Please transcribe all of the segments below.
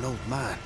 an old man.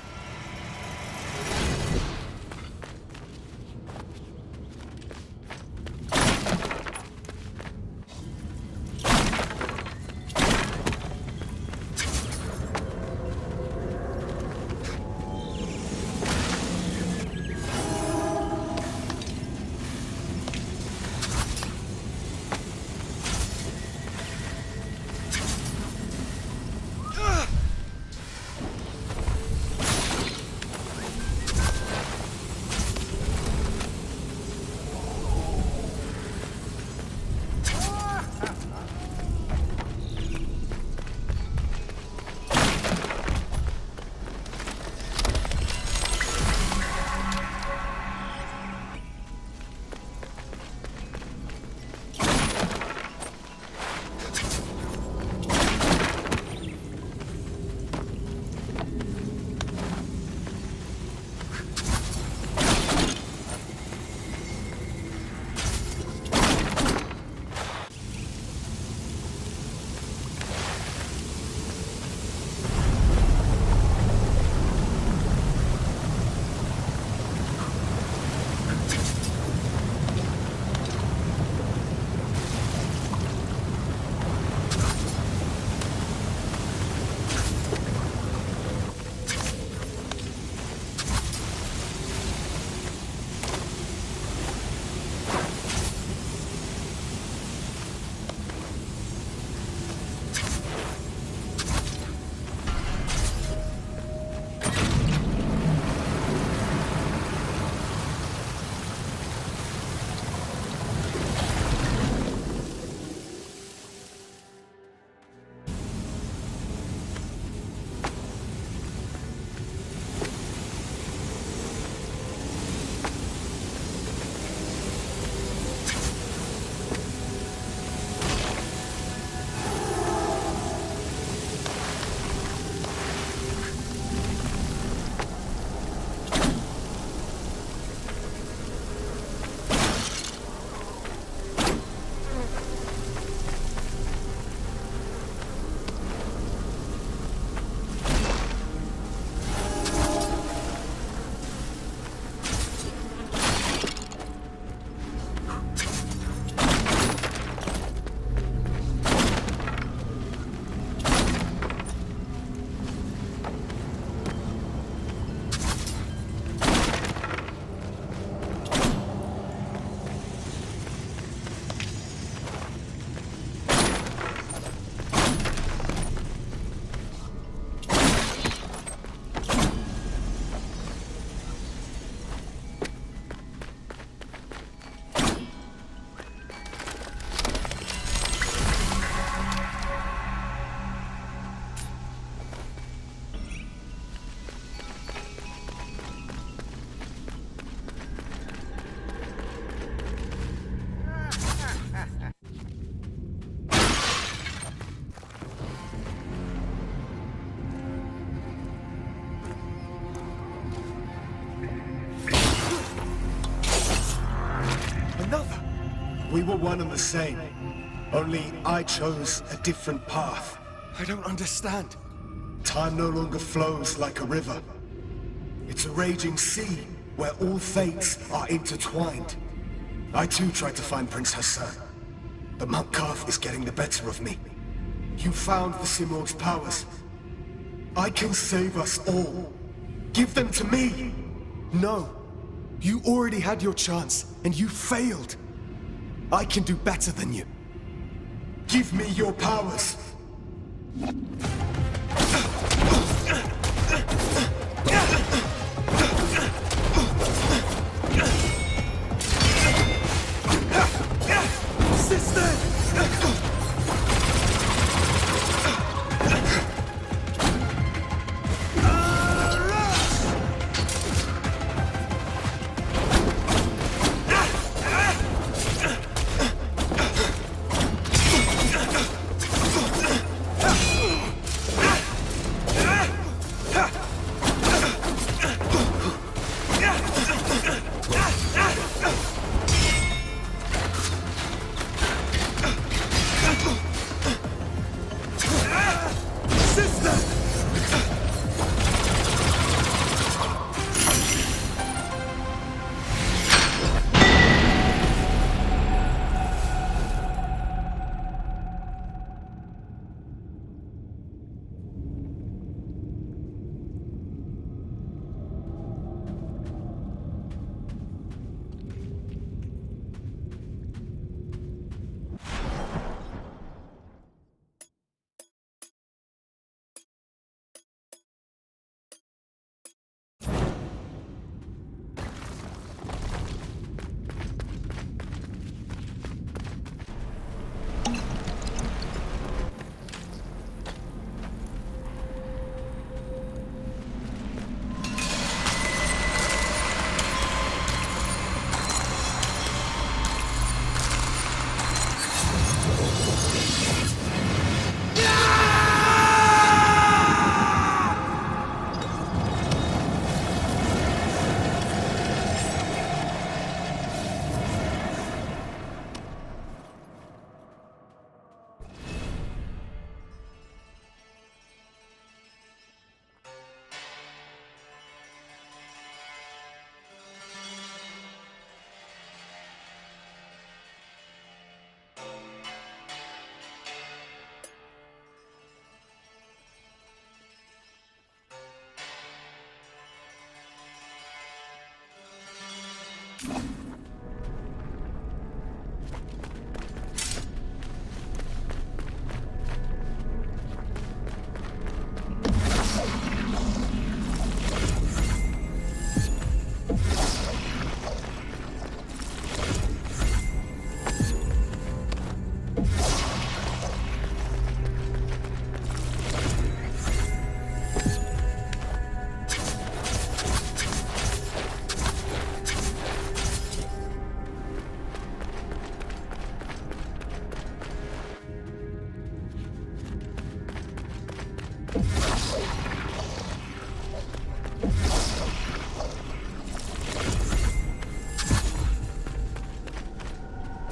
Were one and the same. Only I chose a different path. I don't understand. Time no longer flows like a river. It's a raging sea where all fates are intertwined. I too tried to find Prince Ghassan, but Mount Karth is getting the better of me. You found the Simurgh's powers. I can save us all. Give them to me! No. You already had your chance, and you failed. I can do better than you. Give me your powers!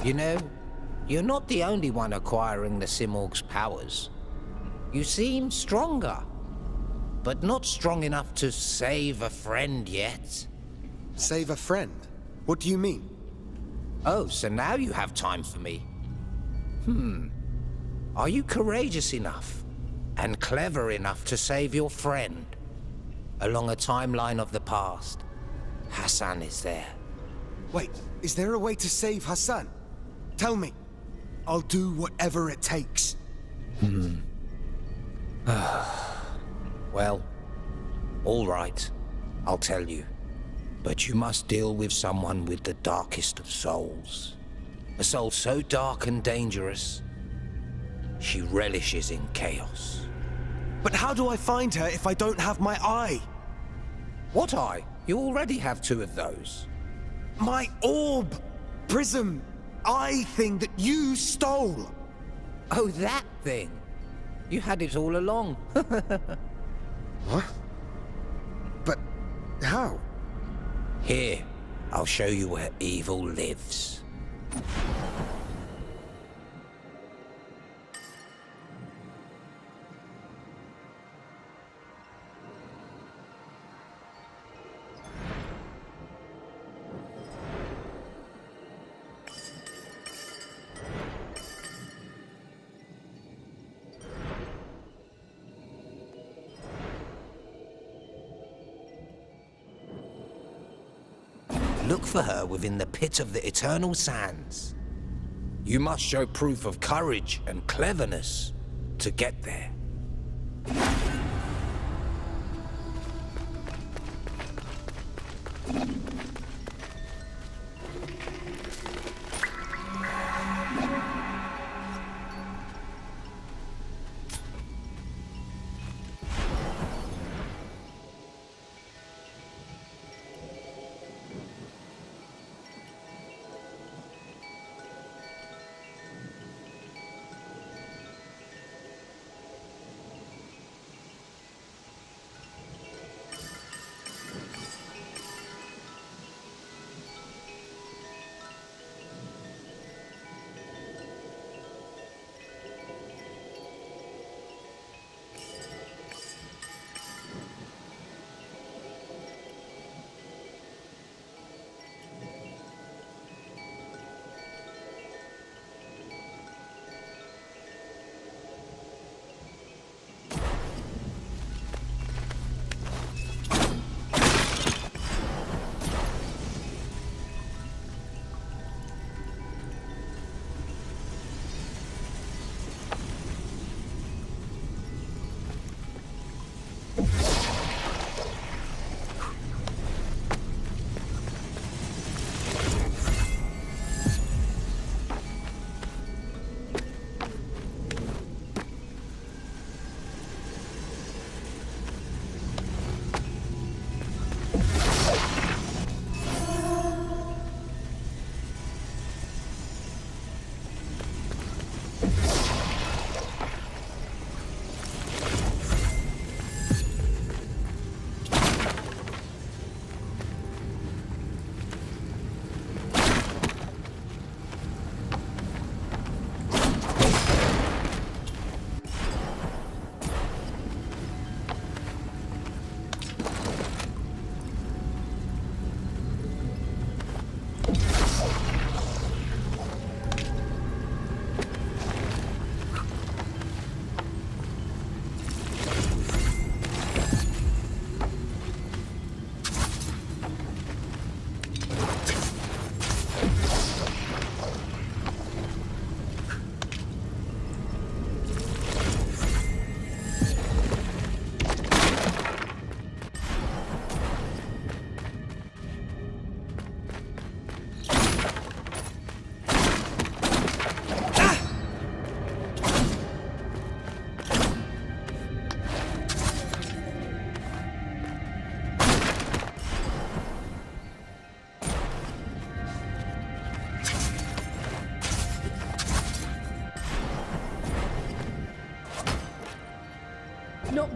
You know, you're not the only one acquiring the Simurgh's powers. You seem stronger, but not strong enough to save a friend yet. Save a friend? What do you mean? Oh, so now you have time for me. Hmm. Are you courageous enough and clever enough to save your friend? Along a timeline of the past, Ghassan is there. Wait, is there a way to save Ghassan? Tell me. I'll do whatever it takes. Hmm. well, all right. I'll tell you. But you must deal with someone with the darkest of souls. A soul so dark and dangerous, she relishes in chaos. But how do I find her if I don't have my eye? What eye? You already have two of those. My orb! Prism! Eye thing that you stole! Oh, that thing! You had it all along. what? But how? Here, I'll show you where evil lives. Look for her within the pit of the eternal sands. You must show proof of courage and cleverness to get there.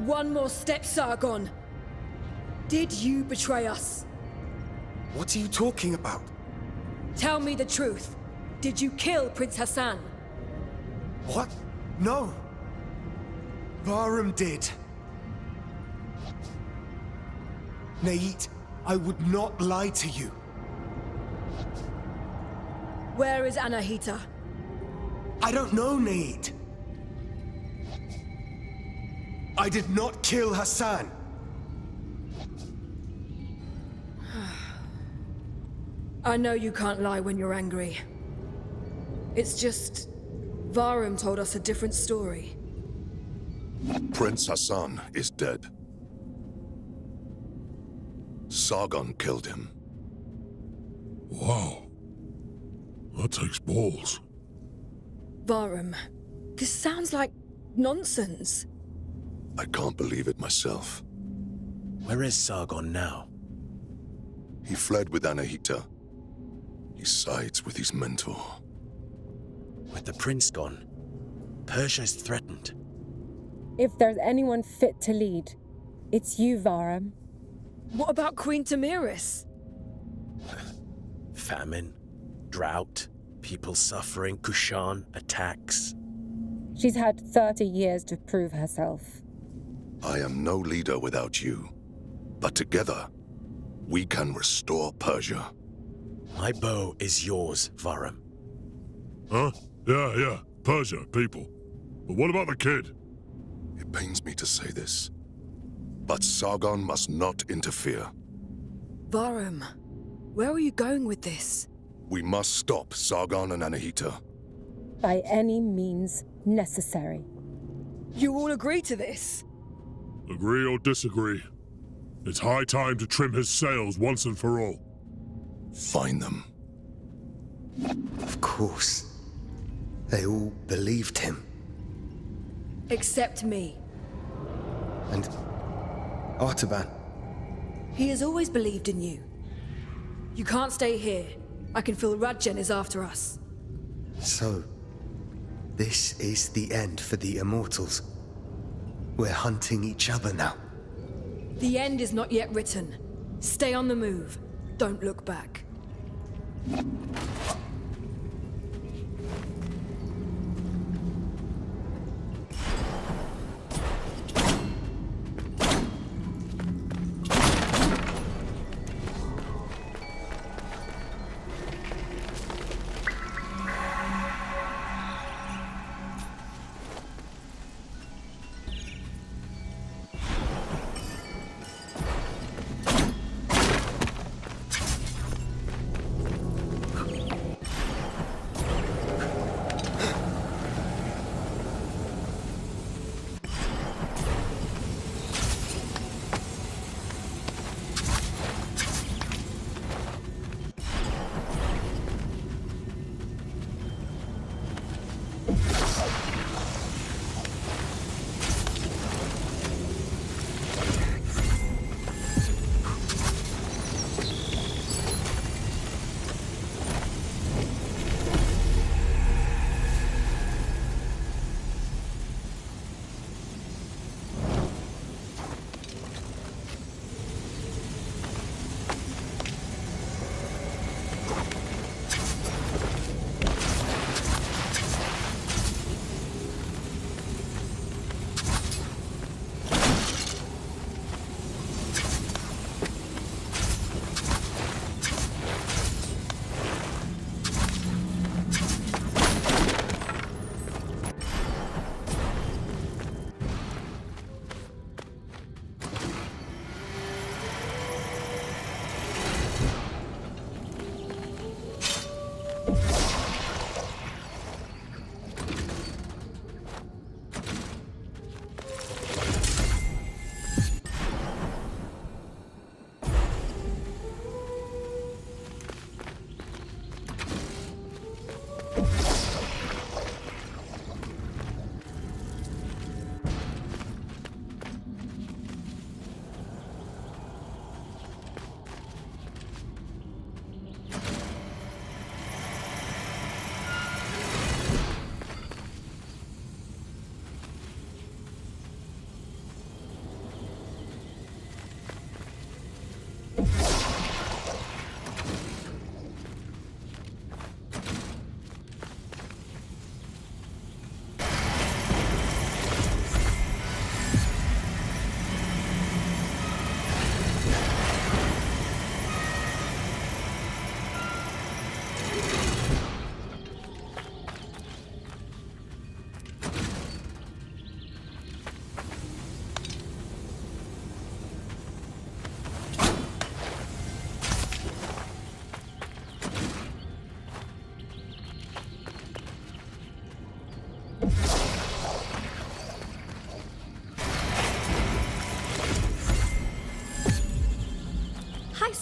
One more step, Sargon! Did you betray us? What are you talking about? Tell me the truth. Did you kill Prince Ghassan? What? No. Vahram did. Neith, I would not lie to you. Where is Anahita? I don't know, Neith. I did not kill Ghassan. I know you can't lie when you're angry. It's just... Vahram told us a different story. Prince Ghassan is dead. Sargon killed him. Wow. That takes balls. Vahram, this sounds like nonsense. I can't believe it myself. Where is Sargon now? He fled with Anahita. He sides with his mentor. With the prince gone, Persia is threatened. If there's anyone fit to lead, it's you, Vahram. What about Queen Thomyris? Famine, drought, people suffering, Kushan, attacks. She's had 30 years to prove herself. I am no leader without you. But together, we can restore Persia. My bow is yours, Vahram. Huh? Yeah, yeah. Persia, people. But what about the kid? It pains me to say this, but Sargon must not interfere. Vahram, where are you going with this? We must stop Sargon and Anahita. By any means necessary. You all agree to this? Agree or disagree? It's high time to trim his sails once and for all. Find them. Of course. They all believed him. Except me. And... Artaban. He has always believed in you. You can't stay here. I can feel Radjen is after us. So... This is the end for the Immortals. We're hunting each other now. The end is not yet written. Stay on the move. Don't look back.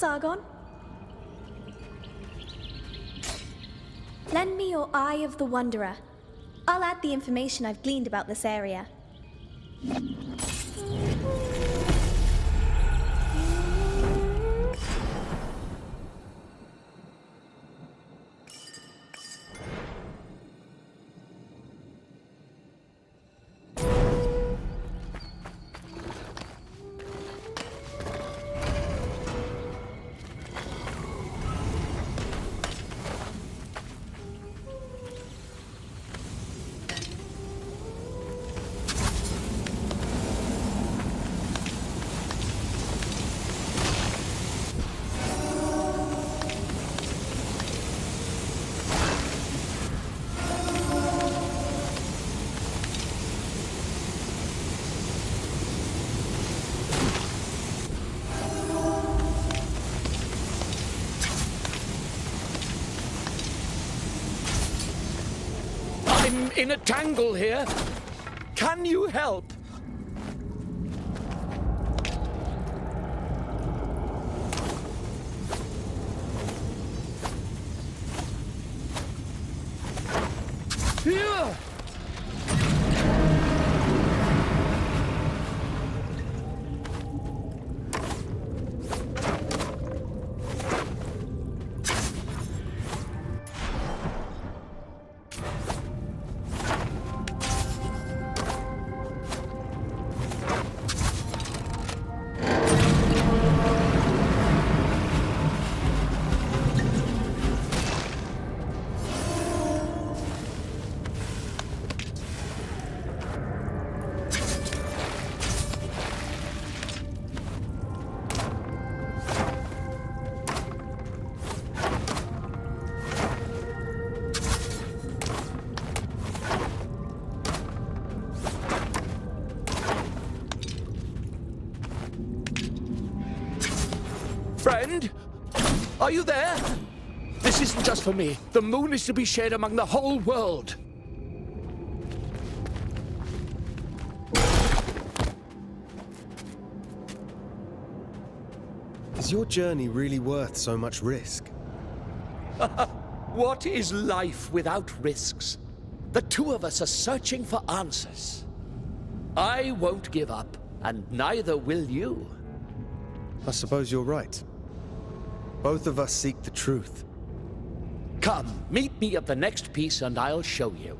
Sargon. Lend me your Eye of the Wanderer. I'll add the information I've gleaned about this area. I'm in a tangle here. Can you help? The moon is to be shared among the whole world. Is your journey really worth so much risk? What is life without risks? The two of us are searching for answers. I won't give up, and neither will you. I suppose you're right. Both of us seek the truth. Come, meet me at the next piece and I'll show you.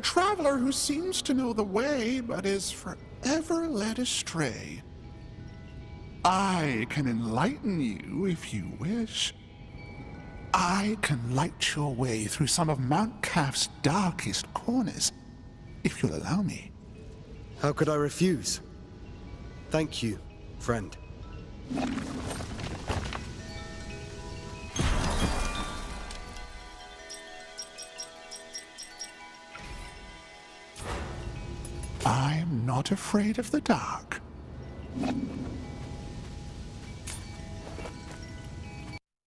A traveler who seems to know the way, but is forever led astray. I can enlighten you if you wish. I can light your way through some of Mount Qaf's darkest corners, if you'll allow me. How could I refuse? Thank you, friend. afraid of the dark.